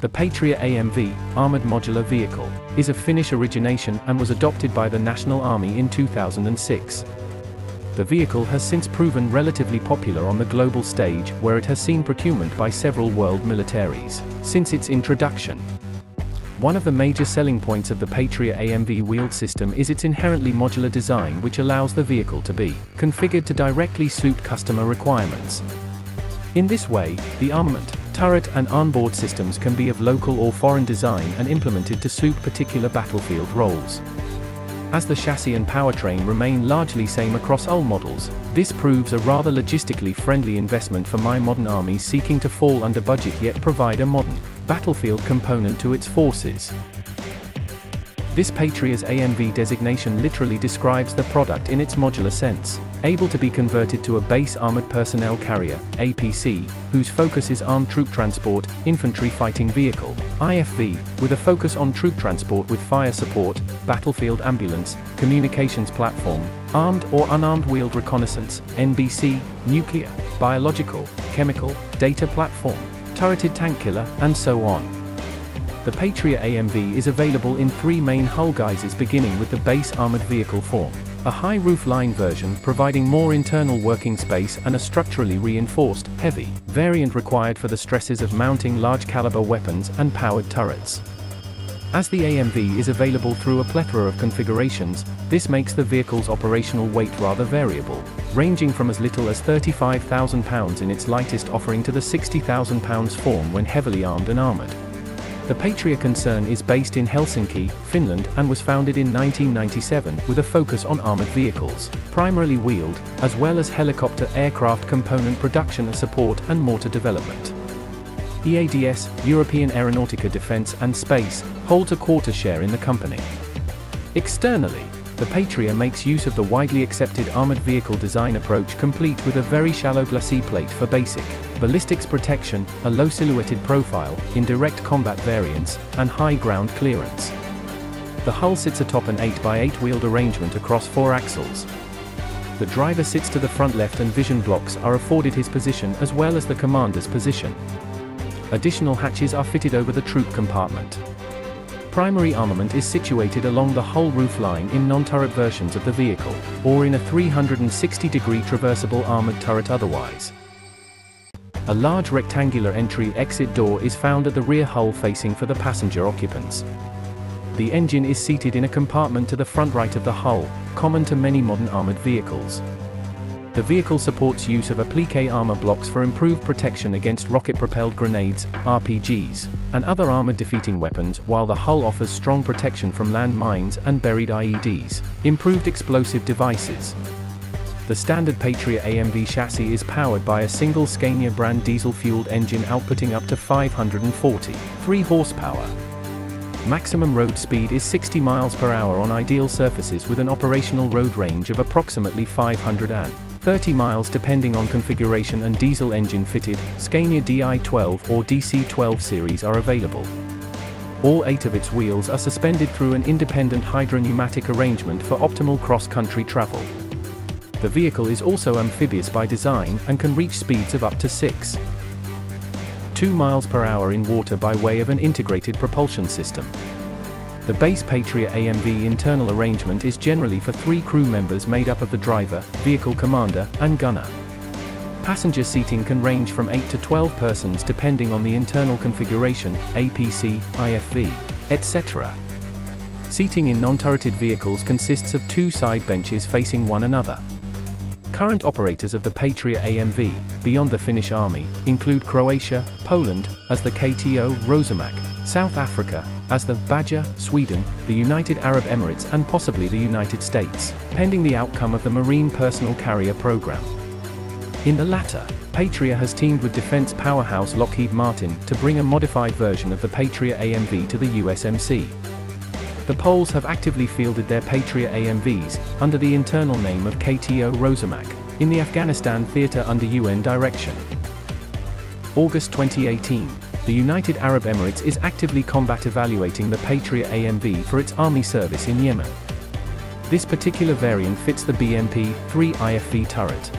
The Patria AMV, Armored Modular Vehicle, is of Finnish origination and was adopted by the National Army in 2006. The vehicle has since proven relatively popular on the global stage where it has seen procurement by several world militaries since its introduction. One of the major selling points of the Patria AMV wheeled system is its inherently modular design which allows the vehicle to be configured to directly suit customer requirements. In this way, the armament, turret and onboard systems can be of local or foreign design and implemented to suit particular battlefield roles. As the chassis and powertrain remain largely same across all models, this proves a rather logistically friendly investment for my modern armies seeking to fall under budget yet provide a modern, battlefield component to its forces. This Patria's AMV designation literally describes the product in its modular sense, able to be converted to a base armored personnel carrier, APC, whose focus is armed troop transport, infantry fighting vehicle, IFV, with a focus on troop transport with fire support, battlefield ambulance, communications platform, armed or unarmed wheeled reconnaissance, NBC, nuclear, biological, chemical, data platform, turreted tank killer, and so on. The Patria AMV is available in three main hull guises beginning with the base armored vehicle form. A high roof line version providing more internal working space and a structurally reinforced, heavy, variant required for the stresses of mounting large caliber weapons and powered turrets. As the AMV is available through a plethora of configurations, this makes the vehicle's operational weight rather variable, ranging from as little as £35,000 in its lightest offering to the £60,000 form when heavily armed and armored. The Patria concern is based in Helsinki, Finland and was founded in 1997 with a focus on armored vehicles, primarily wheeled, as well as helicopter aircraft component production and support and mortar development. EADS, European Aeronautica Defence and Space, holds a quarter share in the company. Externally, the Patria makes use of the widely accepted armored vehicle design approach complete with a very shallow glacis plate for basic ballistics protection, a low silhouetted profile, in direct combat variants, and high ground clearance. The hull sits atop an 8x8 wheeled arrangement across four axles. The driver sits to the front left and vision blocks are afforded his position as well as the commander's position. Additional hatches are fitted over the troop compartment primary armament is situated along the hull roof line in non-turret versions of the vehicle, or in a 360-degree traversable armored turret otherwise. A large rectangular entry-exit door is found at the rear hull facing for the passenger occupants. The engine is seated in a compartment to the front right of the hull, common to many modern armored vehicles. The vehicle supports use of applique armor blocks for improved protection against rocket-propelled grenades, RPGs, and other armor-defeating weapons while the hull offers strong protection from land mines and buried IEDs, improved explosive devices. The standard Patria AMV chassis is powered by a single Scania brand diesel-fueled engine outputting up to 540 3 horsepower. Maximum road speed is 60 miles per hour on ideal surfaces with an operational road range of approximately 500 and 30 miles depending on configuration and diesel engine fitted, Scania DI12 or DC12 series are available. All eight of its wheels are suspended through an independent hydropneumatic arrangement for optimal cross-country travel. The vehicle is also amphibious by design and can reach speeds of up to 6. 2 miles per hour in water by way of an integrated propulsion system. The base Patria AMV internal arrangement is generally for three crew members made up of the driver, vehicle commander, and gunner. Passenger seating can range from 8 to 12 persons depending on the internal configuration, APC, IFV, etc. Seating in non-turreted vehicles consists of two side benches facing one another. Current operators of the Patria AMV, beyond the Finnish army, include Croatia, Poland, as the KTO Rosomak, South Africa, as the Badger, Sweden, the United Arab Emirates and possibly the United States, pending the outcome of the Marine Personal Carrier Program. In the latter, Patria has teamed with defense powerhouse Lockheed Martin to bring a modified version of the Patria AMV to the USMC. The Poles have actively fielded their Patria AMVs, under the internal name of KTO Rosomak, in the Afghanistan theater under UN direction. August 2018 the United Arab Emirates is actively combat evaluating the Patria AMV for its army service in Yemen. This particular variant fits the BMP-3 IFV turret.